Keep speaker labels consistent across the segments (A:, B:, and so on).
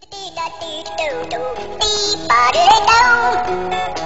A: Dee-da-dee-doo-doo, dee-ba-doo-doo.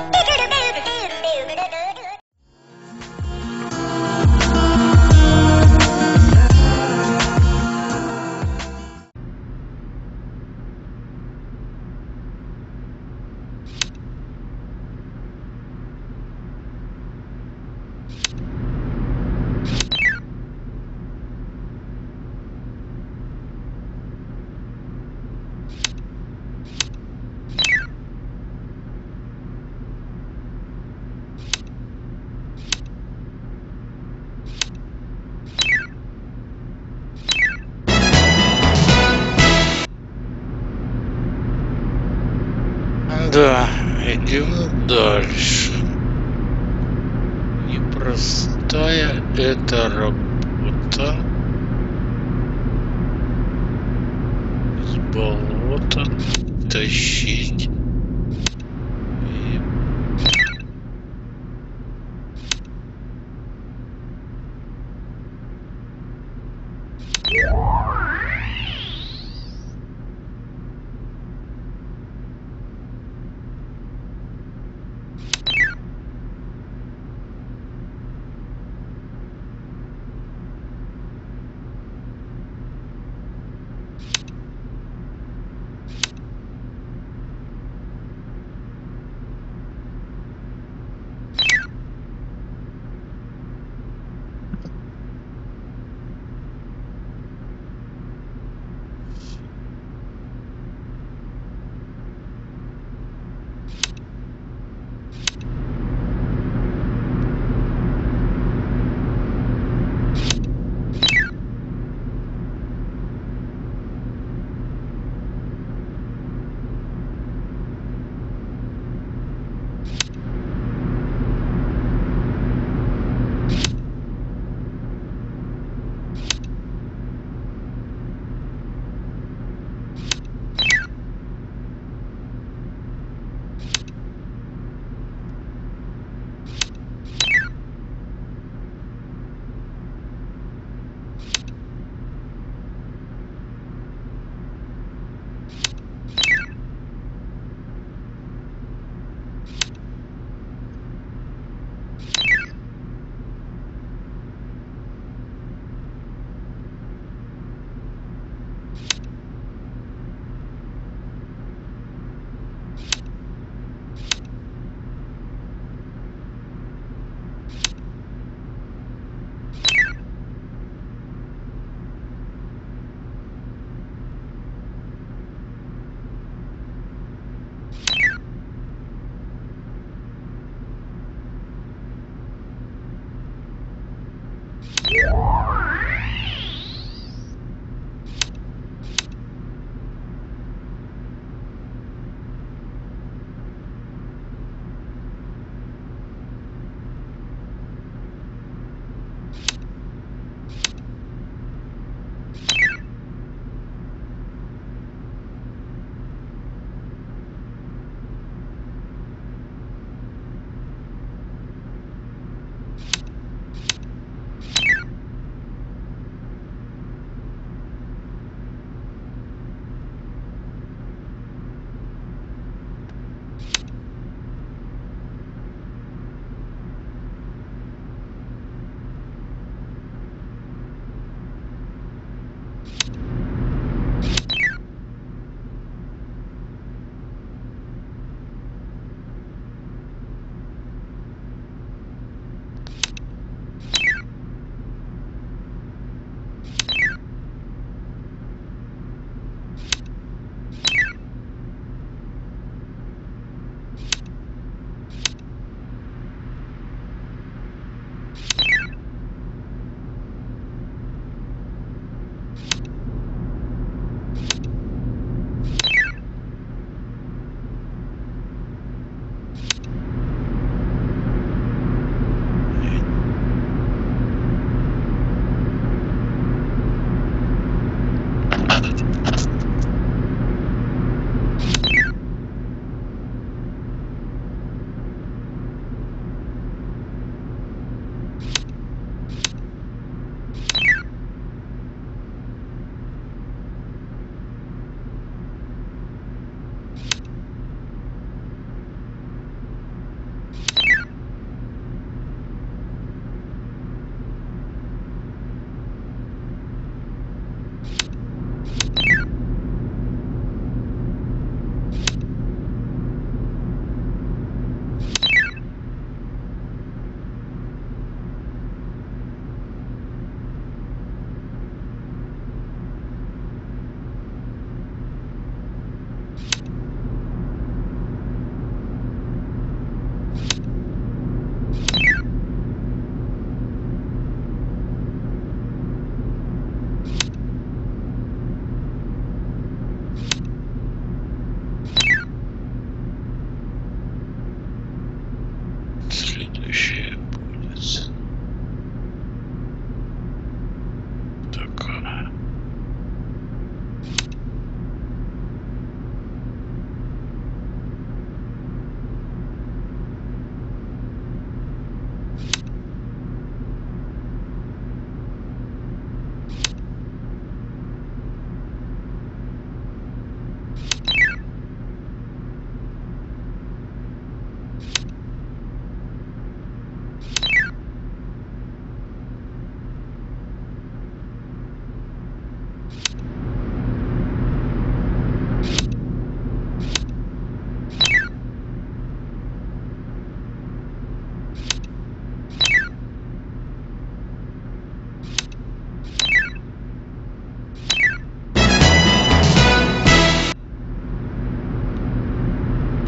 A: Идем дальше. Непростая эта работа. С болота тащить.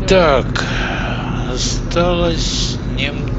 A: Так, осталось немного.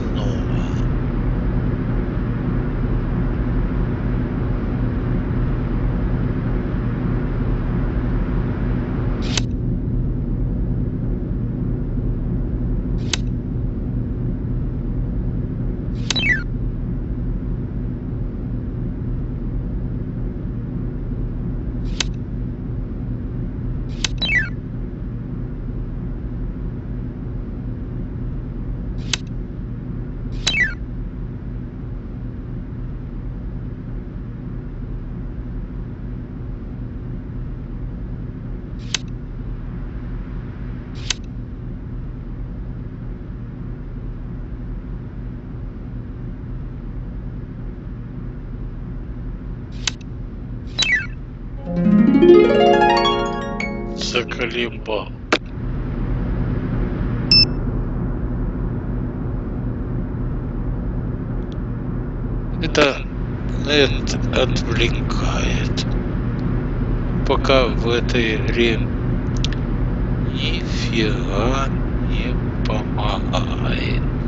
A: Заколебал. Это, это отвлекает. Пока в этой игре нифига не помогает.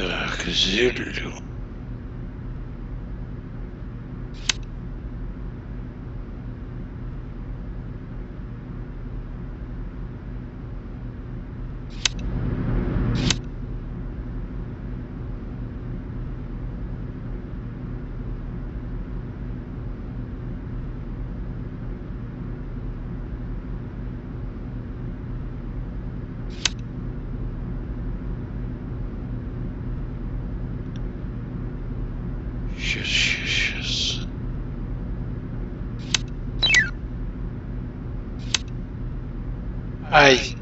A: Так, Ai,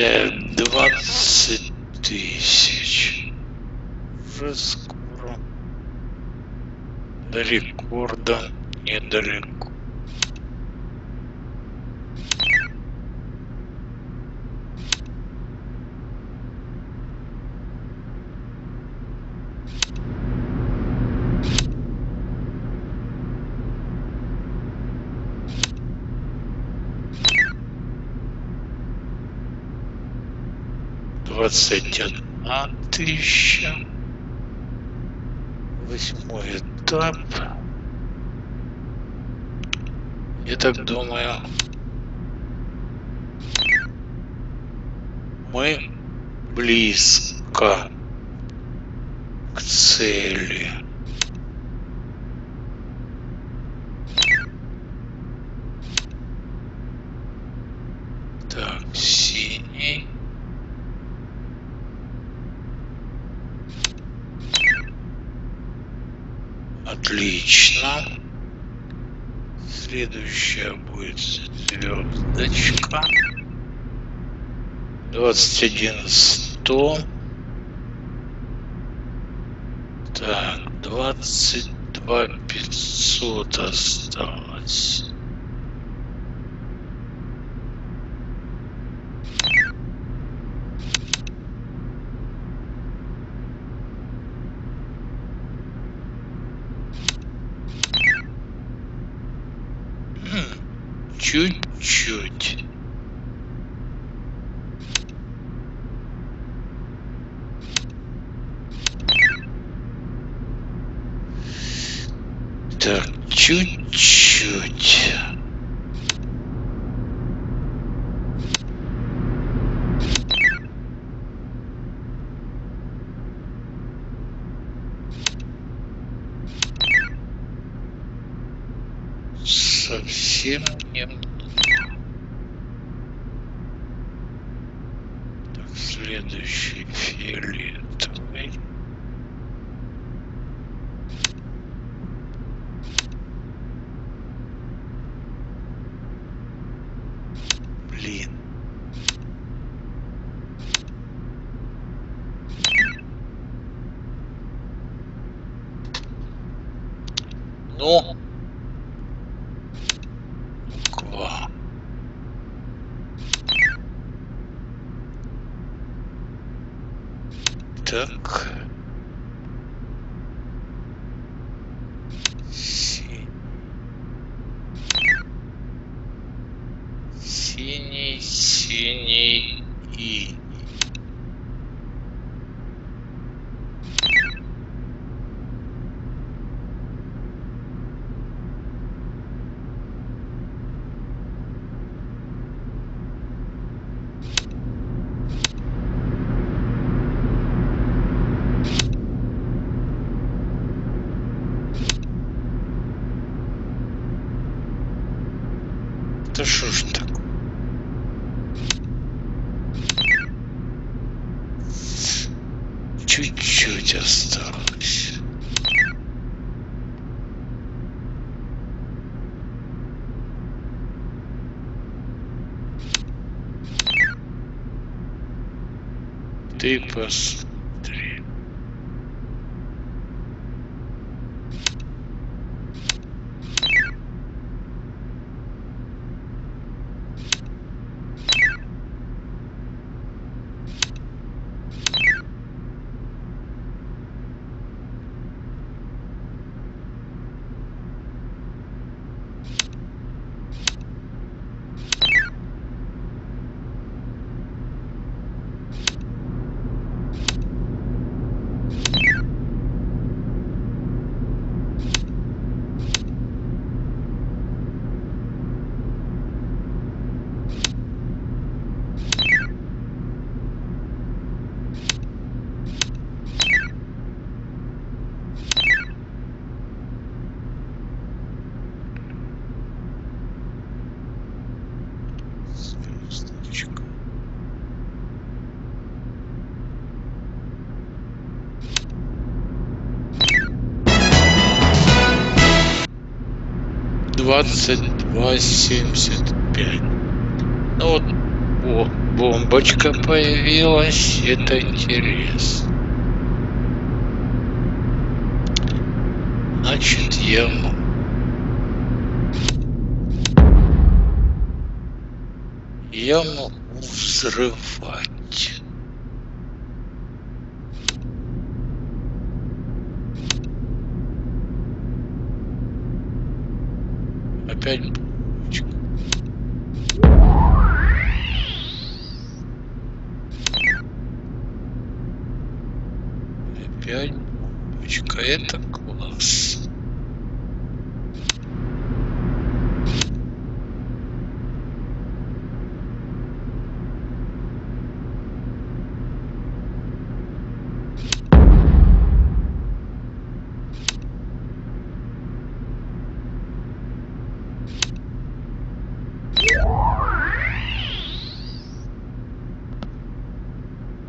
A: 20 тысяч. Уже скоро. До рекорда недалеко. Двадцать одна тысяча. Восьмой этап. Я так думаю, мы близко к цели. Двадцать один сто. Так, двадцать два пятьсот осталось. М, Чуть-чуть. Так, чуть-чуть. Совсем немного. Так, следующий фиолетовый. Что ж такое? Чуть-чуть осталось. Ты посмотри. 22,75. Ну вот о, бомбочка появилась, это интересно. Значит, я я могу взрывать. Бомбочка. Опять бомбочка. Это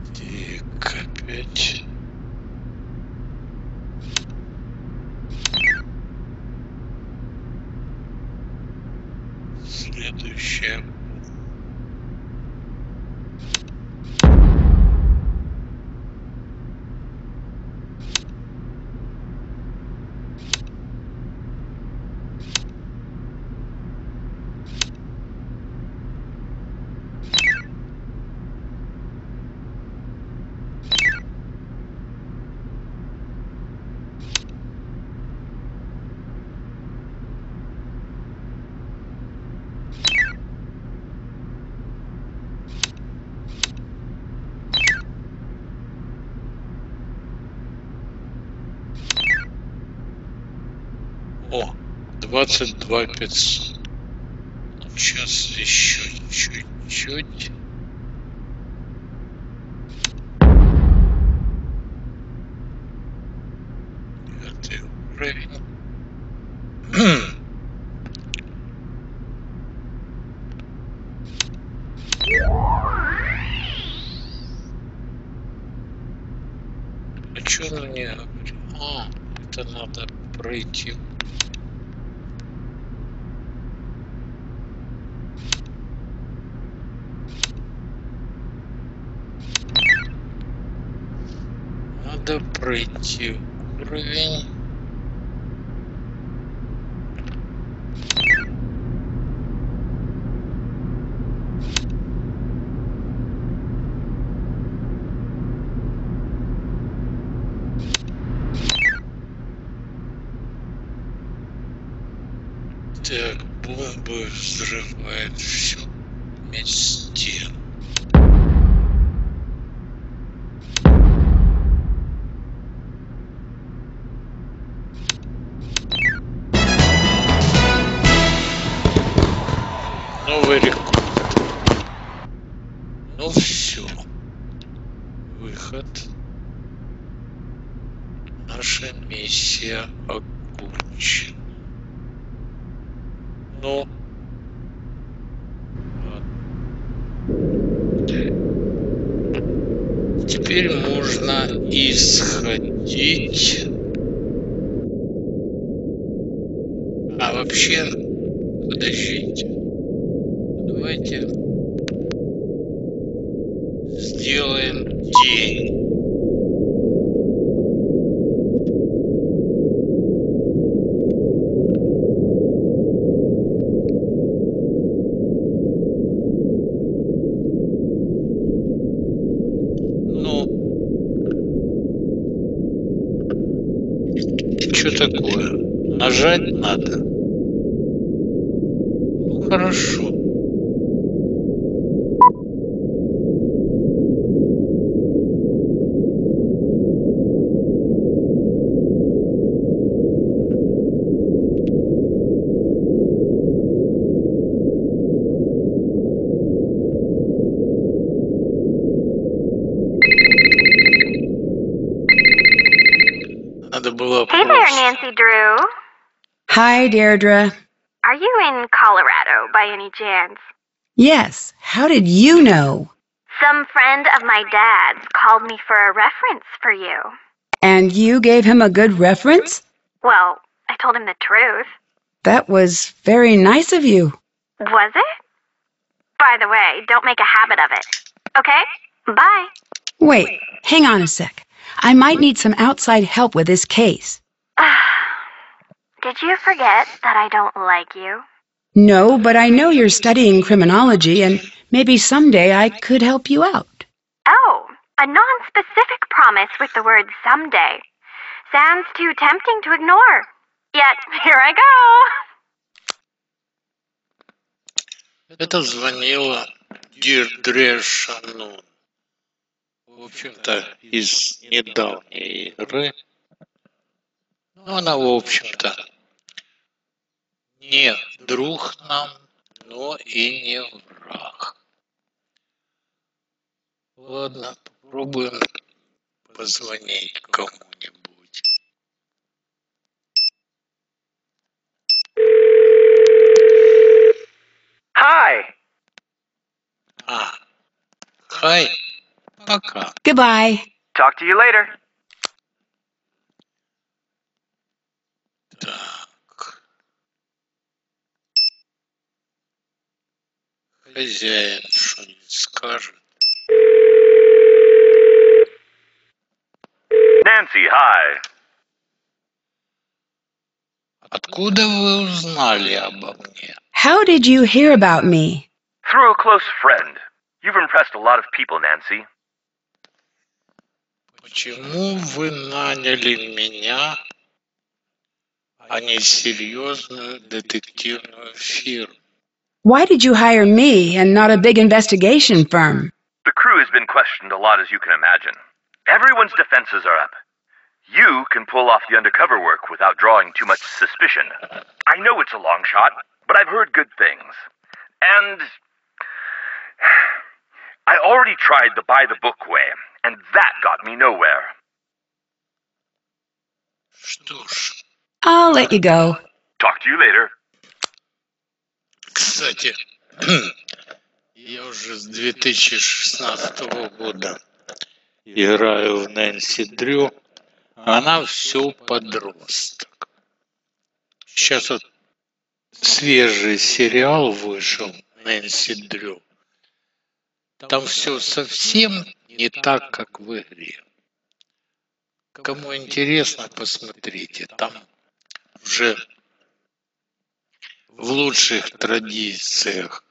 A: Так, опять. Следующая. О, 22 500. Сейчас еще чуть-чуть. Девятый уровень. А что мне? А, это надо пройти. Пройти уровень. Так, бомбы взрывают все вместе. Новый рекорд. Ну все. Выход. Наша миссия окончена. Ну. Теперь можно исходить. А вообще, подождите. Давайте сделаем день. Ну, что такое? Нажать надо. Ну, хорошо.
B: Hi, Deirdre.
C: Are you in Colorado by any chance?
B: Yes, how did you know?
C: Some friend of my dad's called me for a reference for you.
B: And you gave him a good reference?
C: Well, I told him the truth.
B: That was very nice of you.
C: Was it? By the way, don't make a habit of it. Okay? Bye.
B: Wait, hang on a sec. I might need some outside help with this case.
C: Did you forget that I don't like you?
B: No, but I know you're studying criminology, and maybe someday I could help you out.
C: Oh, a non-specific promise with the word someday. Sounds too tempting to ignore. Yet, here I go.
A: Это звонила Дирдре Шанон. В общем-то, из недавней игры. Ну, она, в общем-то, не друг нам, но и не враг. Ладно, попробуем позвонить кому-нибудь.
D: Hi.
A: А, хай, пока.
B: Goodbye.
D: Talk to you later.
A: Так. Хозяин что-нибудь скажет.
D: Nancy, hi.
A: Откуда вы узнали обо мне?
B: How did you hear about me?
D: Through a close friend. You've impressed a lot of people, Nancy.
A: Почему вы наняли меня, а не серьезную детективную фирму?
B: Why did you hire me and not a big investigation firm?
D: The crew has been questioned a lot, as you can imagine. Everyone's defenses are up. You can pull off the undercover work without drawing too much suspicion. I know it's a long shot, but I've heard good things. And. I already tried the buy-the-book way, and that got me nowhere.
B: I'll let you go.
D: Talk to you later.
A: Кстати, я уже с 2016 года играю в Нэнси Дрю. Она все подросток. Сейчас вот свежий сериал вышел Нэнси Дрю. Там все совсем не так, как в игре. Кому интересно, посмотрите. Там уже в лучших традициях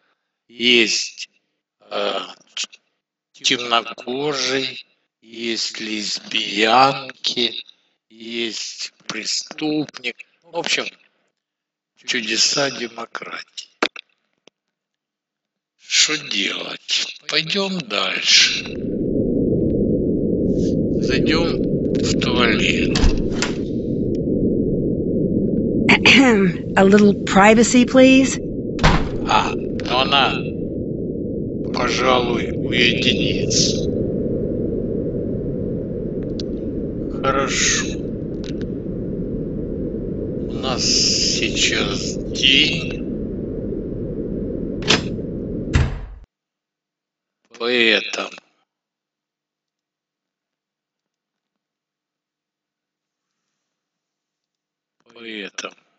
A: есть э, темнокожий, есть лесбиянки, есть преступник. В общем, чудеса демократии. Что делать? Пойдем дальше. Зайдем в туалет.
B: a little privacy, please.
A: А, но она, пожалуй, уединится. Хорошо. У нас сейчас день. Поэтому поэтому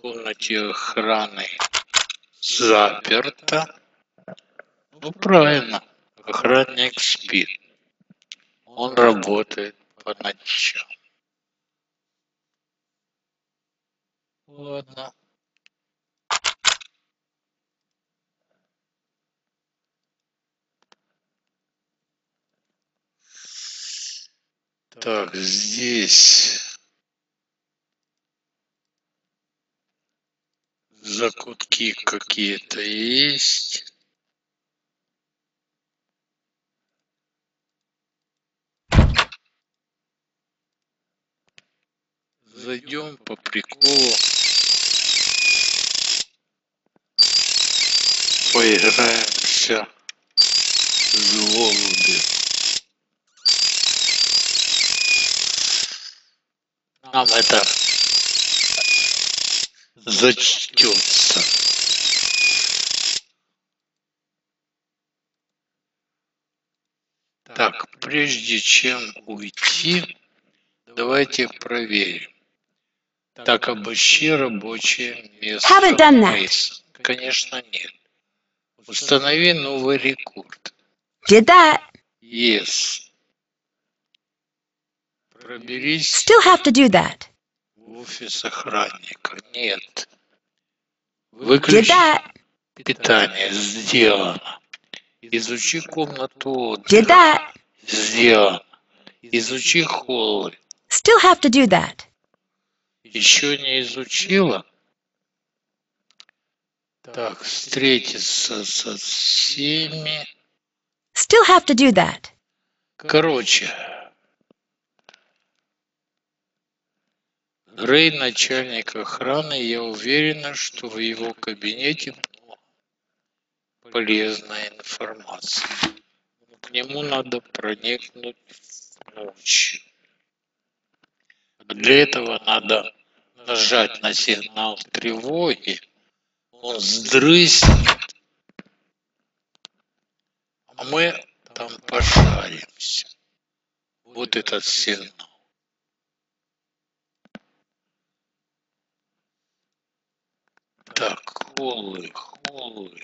A: комнате охраны заперто. Ну, правильно, охранник спит. Он работает по ночам. Ладно. Так, здесь закутки какие-то есть. Зайдем по приколу. Поиграемся в голуби. Нам это зачтется. Так, прежде чем уйти, давайте проверим. Так, обыщи рабочее место. Мейсон. Конечно, нет. Установи новый рекорд.
E: Did that.
A: Yes. Проберись
E: Still have to do that.
A: Офис охранника. Нет. Выключи
E: that.
A: питание. Сделано. Изучи комнату
E: Did
A: отдыха.
E: that.
A: Сделано. Изучи холлы.
E: Still have to do that.
A: Еще не изучила? Так, встретиться со всеми.
E: Still have to do that.
A: Короче, Рэй начальник охраны, я уверена, что в его кабинете много полезной информации. Но К нему надо проникнуть ночью. Для этого надо нажать на сигнал тревоги, он сдрыснет, а мы там пошаримся. Вот этот сигнал. Так, холлы, холлы.